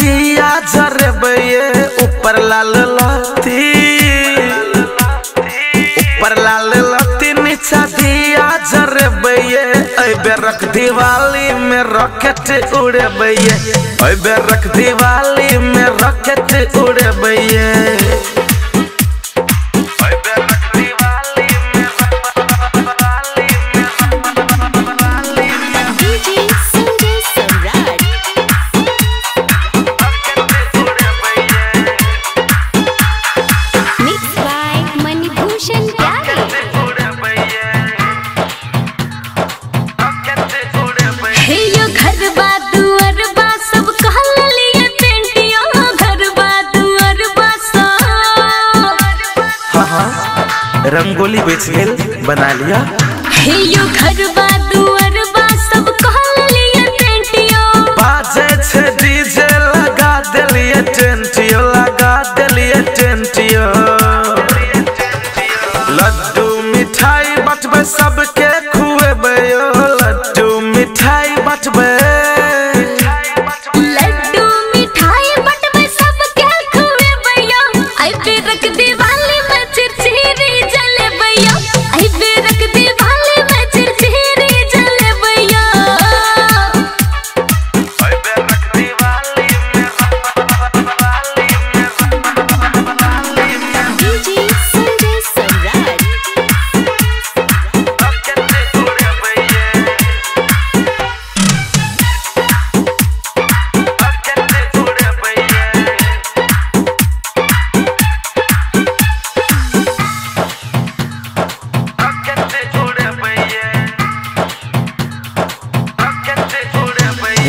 दिया जरबे ऊपर लाल लती ऊपर लाल लती नीचा दिया अबे रख दिवाली में रॉकेट उड़बे बेरक दिवाली में रॉकेट बे रंगोली बेच के बना लिया। हे यो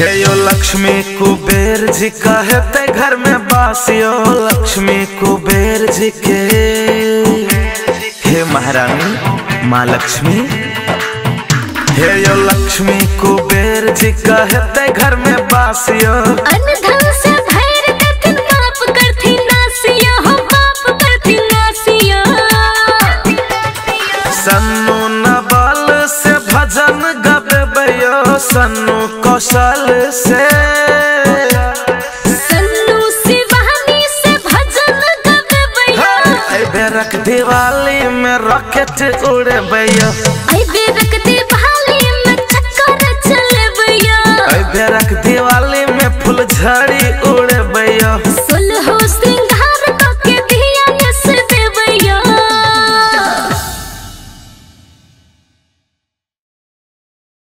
हे यो लक्ष्मी कुबेर जी कहते घर में बासियो लक्ष्मी कुबेर जी के। हे महारानी माँ लक्ष्मी। हे यो लक्ष्मी कुबेर जी कहते घर में बासियो अनधन से सन्नु कौशल से। सन्नू शिवानी से भजन गवे भैया। रख दिवाली में रॉकेट उड़े भैया। बेरक दिवाली